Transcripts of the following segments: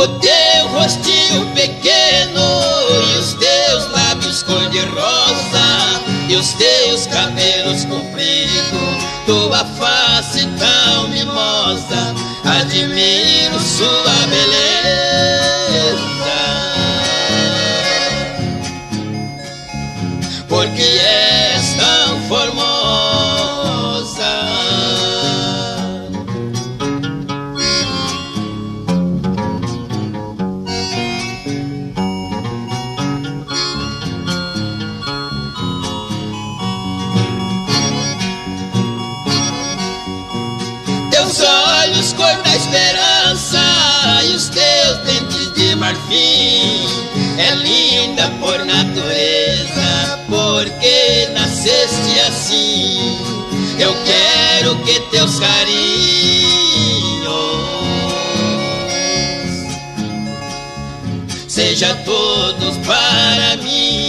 O teu rostinho pequeno e os teus lábios cor-de-rosa e os teus cabelos compridos, tua face linda por natureza, porque nasceste assim. Eu quero que teus carinhos seja todos para mim.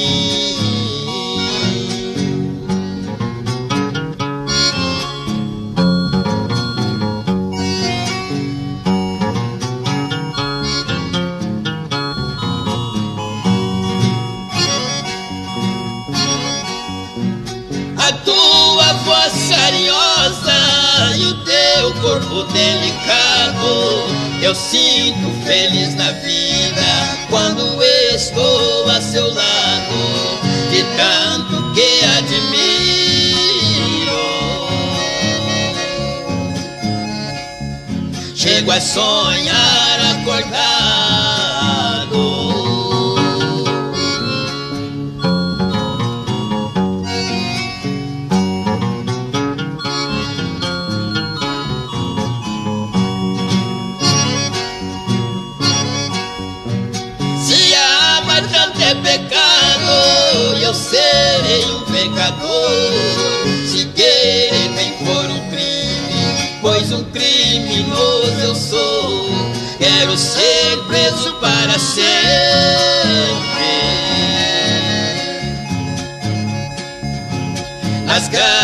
Tua voz carinhosa e o teu corpo delicado. Eu sinto feliz na vida quando estou a seu lado. De tanto que admiro. Chego a sonhar acordado. É pecado, eu serei um pecador. Se querer bem for um crime, pois um criminoso eu sou. Quero ser preso para sempre. Nas.